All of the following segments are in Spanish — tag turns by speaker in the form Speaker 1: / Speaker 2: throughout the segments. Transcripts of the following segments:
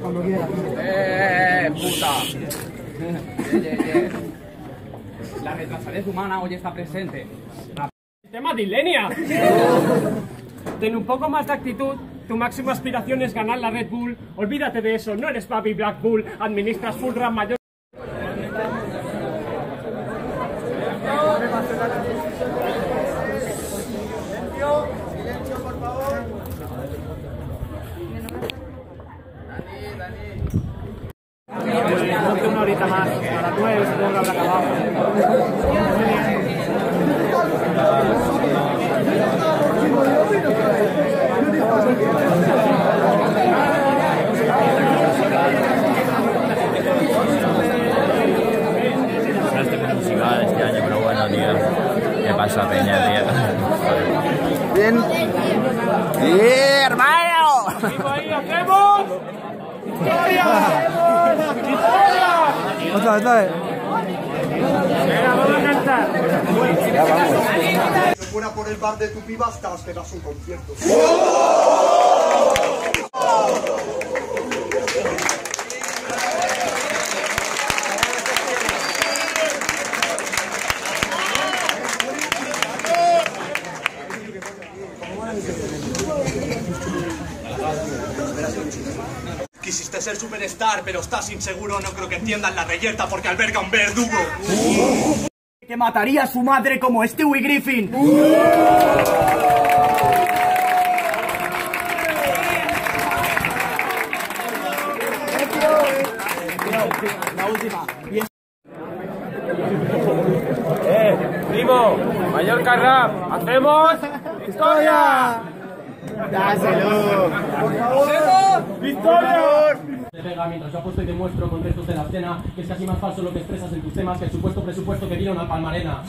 Speaker 1: Cuando quieras.
Speaker 2: ¡Eh, puta! La retrasadez humana hoy está presente.
Speaker 3: Tema de Ilenia. Ten un poco más de actitud. Tu máxima aspiración es ganar la Red Bull. Olvídate de eso. No eres Baby Black Bull. Administras full RAM mayor. Más. A las nueve supongo que habrá acabado.
Speaker 4: No estoy con musical este año, pero bueno, tío. ¿Qué pasa, Peña, tío?
Speaker 5: Bien. ¡Bien, hermano!
Speaker 3: ahí hacemos! ¡Victoria!
Speaker 1: Otra vez.
Speaker 3: Venga, vamos a cantar.
Speaker 6: Si fuera por el bar de tu piba, hasta te das un concierto. Ser superstar, pero estás inseguro. No creo que entiendan la reyerta porque alberga un verdugo.
Speaker 1: Que mataría a su madre como Stewie Griffin.
Speaker 3: Primo, Mallorca Rap, ¿hacemos? ¡Historia!
Speaker 1: Dáselo.
Speaker 3: ¡Victoria!
Speaker 7: De Vega mientras yo apuesto y demuestro con textos de la escena que es casi más falso lo que expresas en tus temas que el supuesto presupuesto que dieron a Palmarena.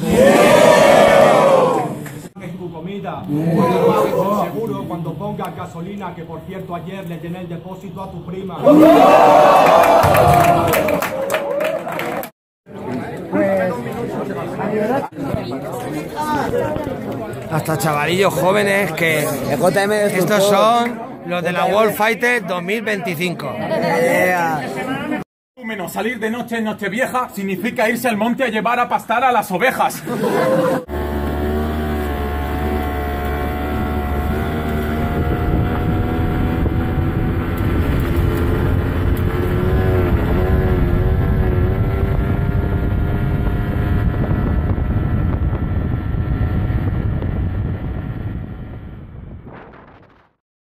Speaker 6: en tu comida. Seguro cuando pongas gasolina, que por cierto ayer le llené el depósito a tu prima.
Speaker 5: Hasta chavalillos jóvenes que estos son los de la World Fighter 2025.
Speaker 8: Menos salir de noche en Nochevieja significa irse al monte a llevar a pastar a las ovejas.